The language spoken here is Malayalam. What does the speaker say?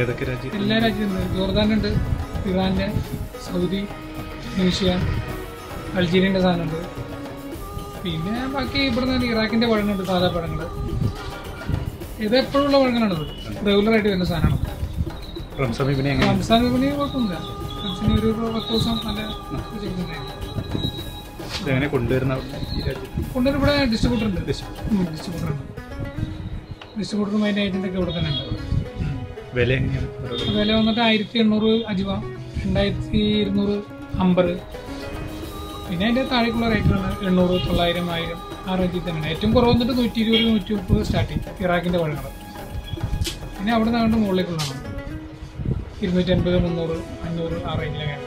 ഏതൊക്കെ രാജ്യം? എല്ലാ രാജ്യത്തും ജോർദാനുണ്ട് ഇറാന്റെ സൗദി ട്യൂണീഷ്യ അൾജീരിയന്റെ സാധനമുണ്ട്. പിന്നെ ബാക്കി ഇവിടെ നിന്ന് ഇറാഖിന്റെ പഴങ്ങളുണ്ട് സാധാ പഴങ്ങൾ ഇത് എപ്പോഴുള്ള പഴങ്ങളാണിത് റെഗുലറായിട്ട് വരുന്ന സാധനമാണ്. റംസാൻ വിപണി റംസാൻ വിപണി കുഴപ്പമൊന്നുമില്ല. റംസാൻ ഒരു പത്ത് ദിവസം നല്ല എങ്ങനെ കൊണ്ടുവരുന്ന കൊണ്ടുവരുന്ന ഇവിടെ ഡിസ്ട്രിബ്യൂട്ടർ ഉണ്ട്. ഡിസ്ട്രിബ്യൂട്ടർ ഉണ്ട് ഡിസ്ട്രിബ്യൂട്ടറും അതിന്റെ ഒക്കെ ഇവിടെ തന്നെ ഉണ്ട്. വില എങ്ങനെയാണ് വില വന്നിട്ട് ആയിരത്തി എണ്ണൂറ് അജുവ രണ്ടായിരത്തി ഇരുന്നൂറ് അമ്പത്. പിന്നെ അതിന്റെ താഴേക്കുള്ള റേറ്റുകൾ എണ്ണൂറ് തൊള്ളായിരം ആയിരം ആ റേഞ്ചിൽ തന്നെയാണ്. ഏറ്റവും കുറവ് വന്നിട്ട് നൂറ്റി ഇരുപത് നൂറ്റി മുപ്പത് സ്റ്റാർട്ടിങ് ഇറാഖിന്റെ പഴങ്ങൾ പിന്നെ അവിടെ നിന്ന് അങ്ങോട്ട് മുകളിലേക്കുള്ളതാണ്. ഇരുന്നൂറ്റി അൻപത് മുന്നൂറ് അഞ്ഞൂറ് ആ റേഞ്ചിലൊക്കെയാണ്